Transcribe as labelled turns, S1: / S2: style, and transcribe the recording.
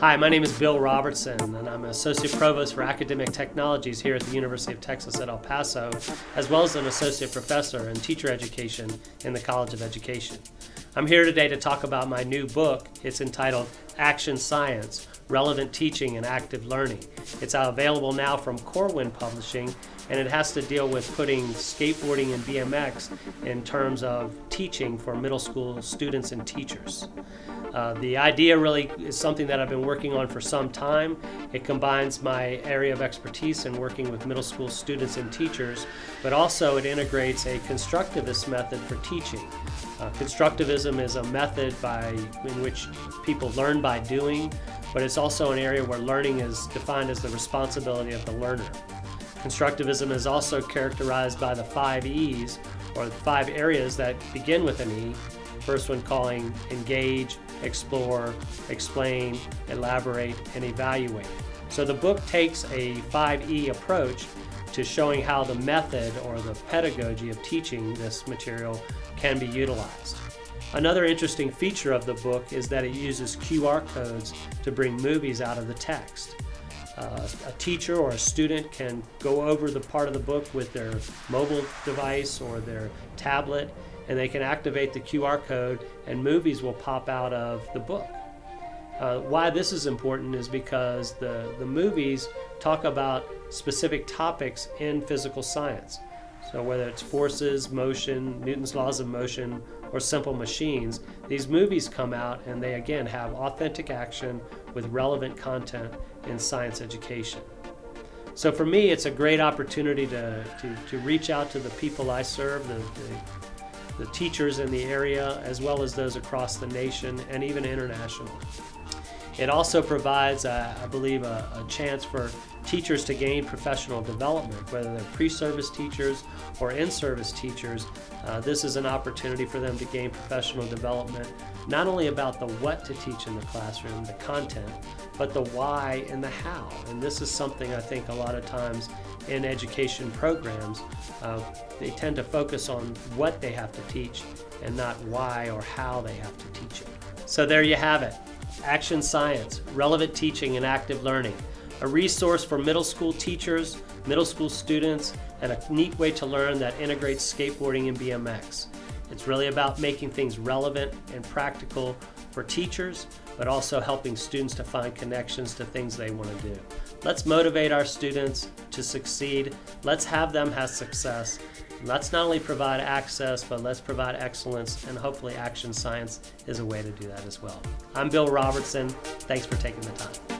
S1: Hi, my name is Bill Robertson, and I'm an Associate Provost for Academic Technologies here at the University of Texas at El Paso, as well as an Associate Professor in Teacher Education in the College of Education. I'm here today to talk about my new book. It's entitled Action Science Relevant Teaching and Active Learning. It's available now from Corwin Publishing, and it has to deal with putting skateboarding and BMX in terms of teaching for middle school students and teachers. Uh, the idea really is something that I've been working on for some time. It combines my area of expertise in working with middle school students and teachers, but also it integrates a constructivist method for teaching. Uh, constructivism is a method by in which people learn by doing, but it's also an area where learning is defined as the responsibility of the learner. Constructivism is also characterized by the five E's, or the five areas that begin with an E. First one calling engage, explore, explain, elaborate, and evaluate. So the book takes a 5E approach to showing how the method or the pedagogy of teaching this material can be utilized. Another interesting feature of the book is that it uses QR codes to bring movies out of the text. Uh, a teacher or a student can go over the part of the book with their mobile device or their tablet and they can activate the QR code and movies will pop out of the book. Uh, why this is important is because the, the movies talk about specific topics in physical science. So whether it's forces, motion, Newton's laws of motion, or simple machines, these movies come out and they again have authentic action with relevant content in science education. So for me, it's a great opportunity to, to, to reach out to the people I serve, the, the the teachers in the area, as well as those across the nation and even international. It also provides, uh, I believe, a, a, chance for teachers to gain professional development, whether they're pre-service teachers or in-service teachers. Uh, this is an opportunity for them to gain professional development, not only about the what to teach in the classroom, the content, but the why and the how. And this is something I think a lot of times in education programs, uh, they tend to focus on what they have to teach and not why or how they have to teach it. So there you have it. Action Science, Relevant Teaching and Active Learning, a resource for middle school teachers, middle school students, and a neat way to learn that integrates skateboarding and BMX. It's really about making things relevant and practical for teachers, but also helping students to find connections to things they want to do. Let's motivate our students to succeed. Let's have them have success. Let's not only provide access, but let's provide excellence, and hopefully action science is a way to do that as well. I'm Bill Robertson. Thanks for taking the time.